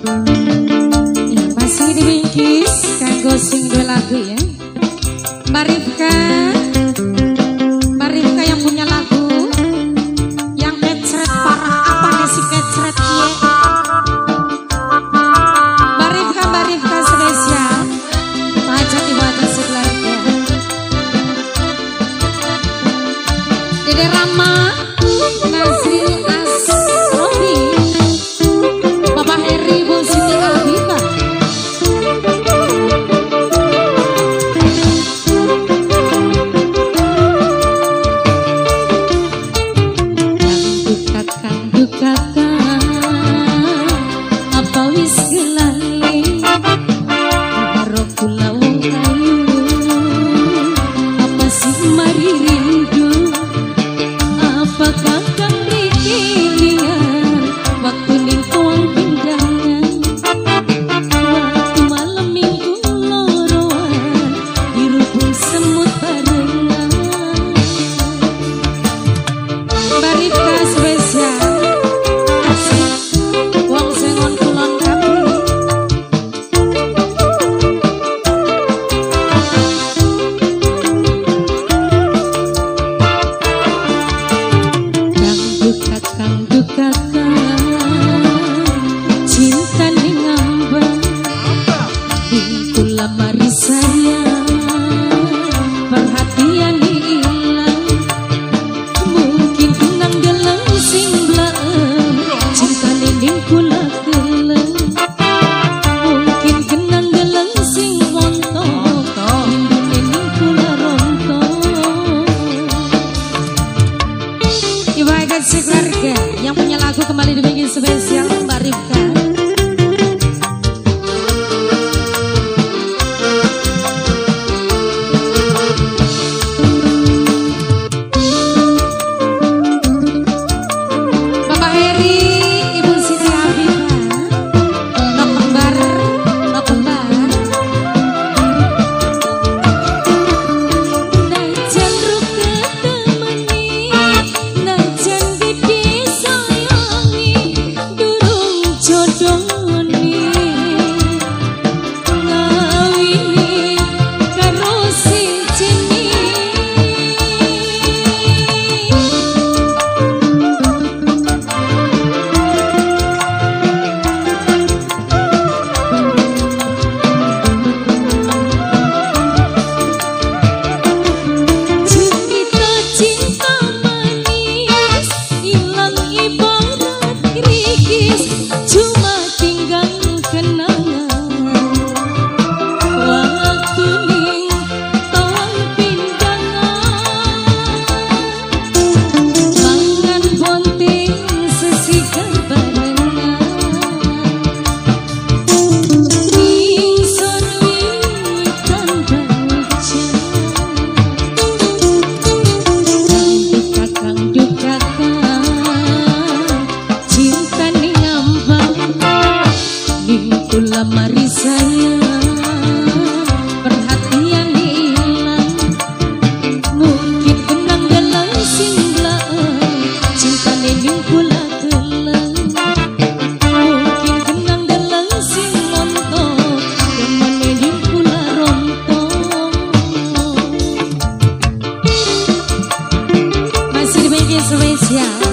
Iya, masih dibingkis Kanggo gosing dua lagu ya. Marifkan Maka mari sayang Perhatian hilang. Mungkin kenang dalam singlah Cinta ini pula telang Mungkin kenang dalam simontok lontong Teman ini pula rontong. Masih demikian spesial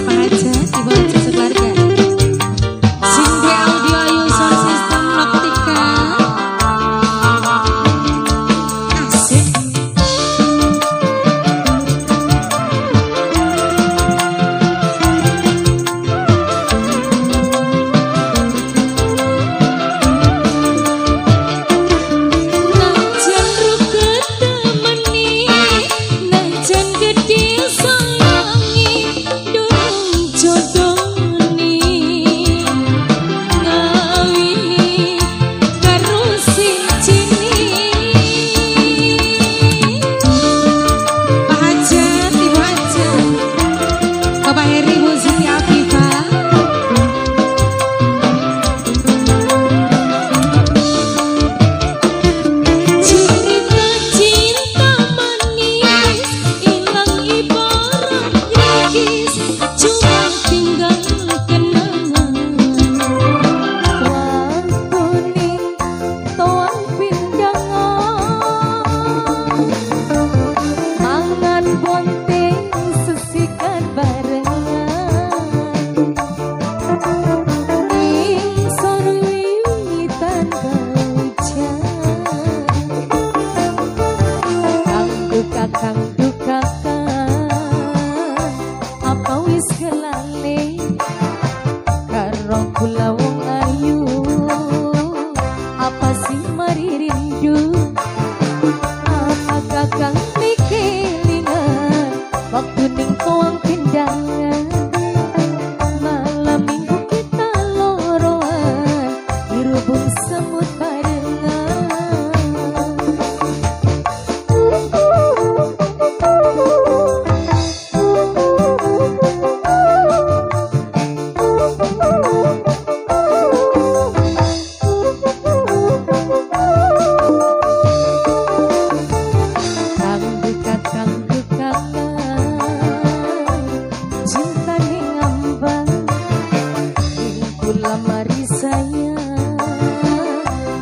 sayang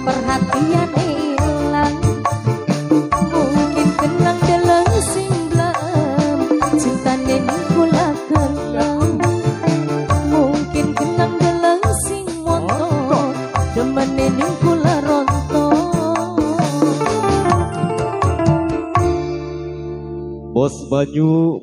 perhatian hilang. Mungkin kenang dalam sing blam cinta nen kula kenang. Mungkin kenang dalam sing moto temenin kula ronto bos banyu